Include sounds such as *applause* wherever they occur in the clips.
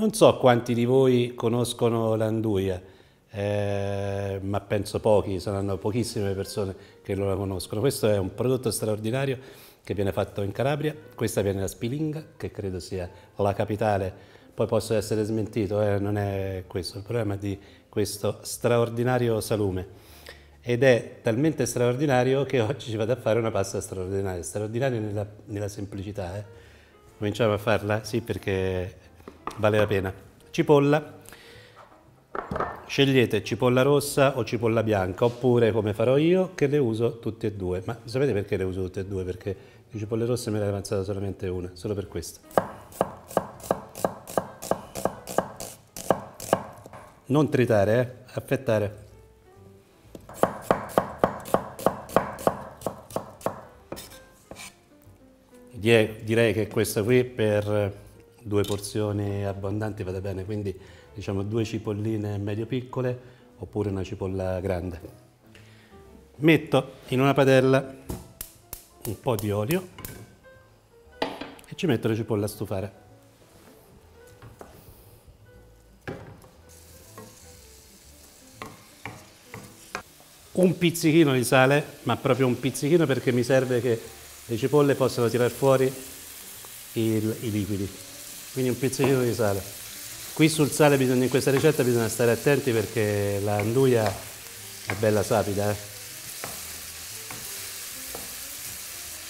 Non so quanti di voi conoscono l'anduia, eh, ma penso pochi, saranno pochissime persone che lo conoscono. Questo è un prodotto straordinario che viene fatto in Calabria, questa viene da Spilinga, che credo sia la capitale, poi posso essere smentito, eh, non è questo il problema di questo straordinario salume. Ed è talmente straordinario che oggi ci vado a fare una pasta straordinaria, straordinaria nella, nella semplicità. Eh. Cominciamo a farla? Sì, perché vale la pena. Cipolla, scegliete cipolla rossa o cipolla bianca, oppure come farò io, che le uso tutte e due. Ma sapete perché le uso tutte e due? Perché di cipolle rosse me ne è avanzata solamente una, solo per questo. Non tritare, eh? affettare. Direi che questa qui per due porzioni abbondanti vada bene, quindi diciamo due cipolline medio piccole oppure una cipolla grande. Metto in una padella un po' di olio e ci metto le cipolle a stufare. Un pizzichino di sale, ma proprio un pizzichino perché mi serve che le cipolle possano tirare fuori il, i liquidi quindi un pizzichino di sale. Qui sul sale bisogna, in questa ricetta bisogna stare attenti perché la anduia è bella sapida. Eh?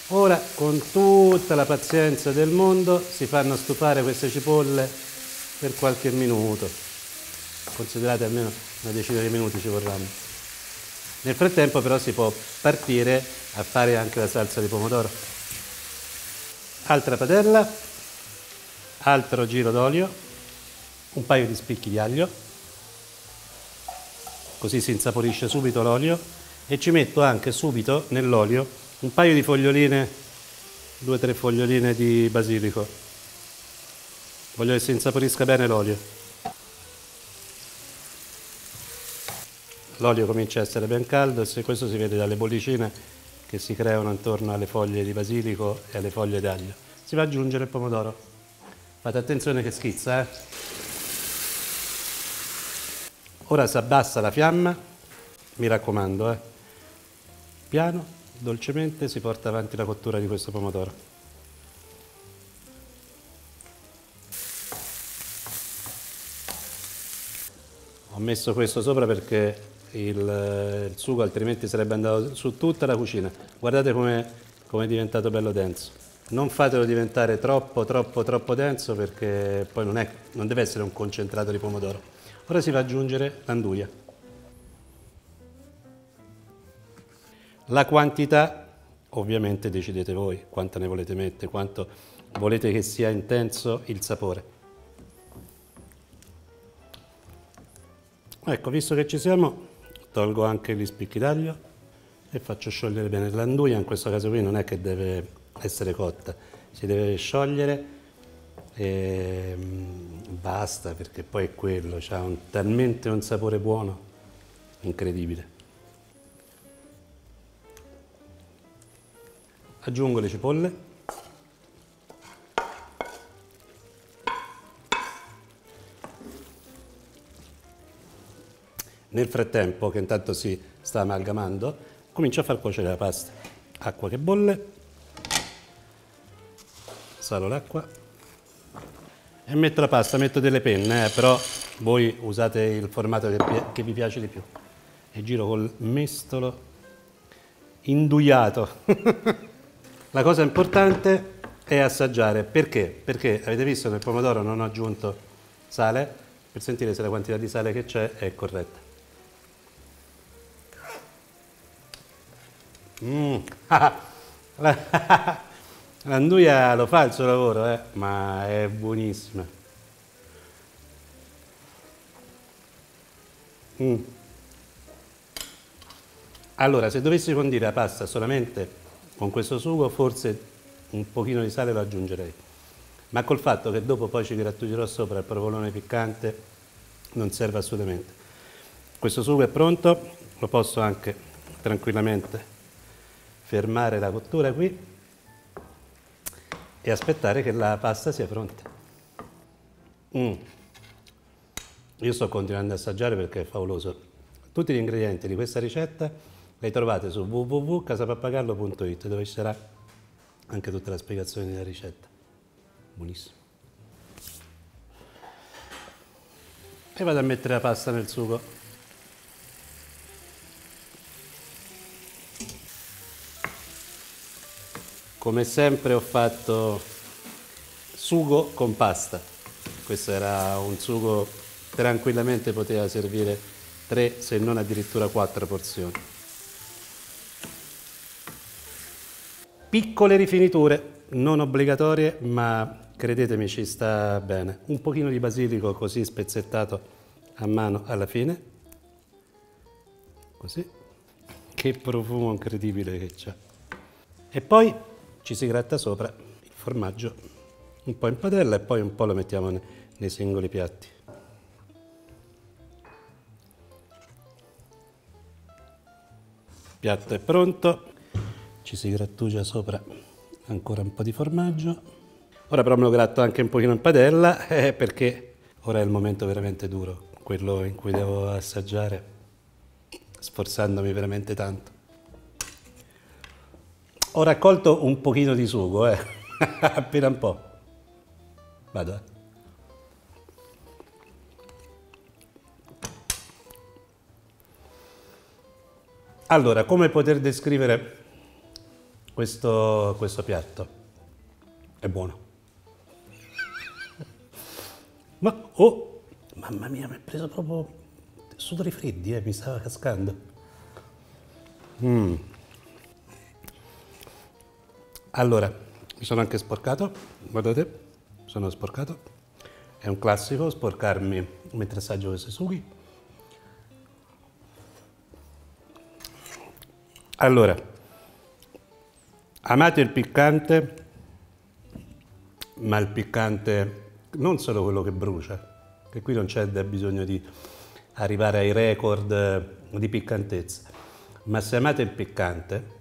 Ora con tutta la pazienza del mondo si fanno stufare queste cipolle per qualche minuto. Considerate almeno una decina di minuti ci vorranno. Nel frattempo però si può partire a fare anche la salsa di pomodoro. Altra padella altro giro d'olio, un paio di spicchi di aglio, così si insaporisce subito l'olio e ci metto anche subito nell'olio un paio di foglioline, due o tre foglioline di basilico. Voglio che si insaporisca bene l'olio. L'olio comincia a essere ben caldo e questo si vede dalle bollicine che si creano intorno alle foglie di basilico e alle foglie d'aglio. Si va ad aggiungere il pomodoro. Fate attenzione che schizza, eh. Ora si abbassa la fiamma, mi raccomando, eh. Piano, dolcemente si porta avanti la cottura di questo pomodoro. Ho messo questo sopra perché il, il sugo altrimenti sarebbe andato su tutta la cucina. Guardate come è diventato bello denso. Non fatelo diventare troppo, troppo, troppo denso perché poi non, è, non deve essere un concentrato di pomodoro. Ora si va ad aggiungere l'anduia. La quantità ovviamente decidete voi quanta ne volete mettere, quanto volete che sia intenso il sapore. Ecco, visto che ci siamo, tolgo anche gli spicchi d'aglio e faccio sciogliere bene l'anduia, in questo caso qui non è che deve essere cotta, si deve sciogliere e mm, basta perché poi è quello, ha un, talmente un sapore buono, incredibile. Aggiungo le cipolle. Nel frattempo, che intanto si sta amalgamando, comincio a far cuocere la pasta. Acqua che bolle salo l'acqua e metto la pasta, metto delle penne, eh, però voi usate il formato che, che vi piace di più. E giro col mestolo induiato. *laughs* la cosa importante è assaggiare. Perché? Perché avete visto nel pomodoro non ho aggiunto sale, per sentire se la quantità di sale che c'è è corretta. Mm. *laughs* *laughs* L'anduia lo fa il suo lavoro, eh, ma è buonissima. Mm. Allora, se dovessi condire la pasta solamente con questo sugo, forse un pochino di sale lo aggiungerei. Ma col fatto che dopo poi ci grattugerò sopra il provolone piccante, non serve assolutamente. Questo sugo è pronto, lo posso anche tranquillamente fermare la cottura qui e aspettare che la pasta sia pronta. Mm. io sto continuando ad assaggiare perché è favoloso. Tutti gli ingredienti di questa ricetta li trovate su www.casapappagallo.it dove ci sarà anche tutta la spiegazione della ricetta. Buonissimo. E vado a mettere la pasta nel sugo. Come sempre ho fatto sugo con pasta. Questo era un sugo tranquillamente poteva servire tre se non addirittura quattro porzioni. Piccole rifiniture, non obbligatorie, ma credetemi ci sta bene. Un pochino di basilico così spezzettato a mano alla fine. Così. Che profumo incredibile che c'è. E poi ci si gratta sopra il formaggio un po' in padella e poi un po' lo mettiamo nei, singoli piatti. Il piatto è pronto, ci si grattugia sopra ancora un po' di formaggio. Ora però me lo gratto anche un pochino in padella *laughs* eh, perché ora è il momento veramente duro, quello in cui devo assaggiare, sforzandomi veramente tanto. Ho raccolto un pochino di sugo, eh. *laughs* appena un po'. Vado, eh. Allora, come poter descrivere questo, questo piatto? È buono. Ma, oh, mamma mia, mi ha preso proprio sudori freddi, eh, mi stava cascando. Mmm. Allora, mi sono anche sporcato, guardate, sono sporcato. È un classico sporcarmi mentre assaggio questi sughi. Allora, amate il piccante, ma il piccante non solo quello che brucia, che qui non c'è bisogno di arrivare ai record di piccantezza, ma se amate il piccante,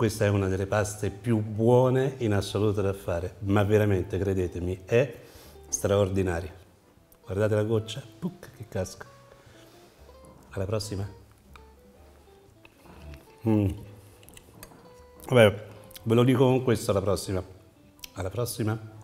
questa è una delle paste più buone in assoluto da fare, ma veramente, credetemi, è straordinaria. Guardate la goccia, puc, che casca. Alla prossima. Mm. Vabbè, ve lo dico con questo alla prossima. Alla prossima.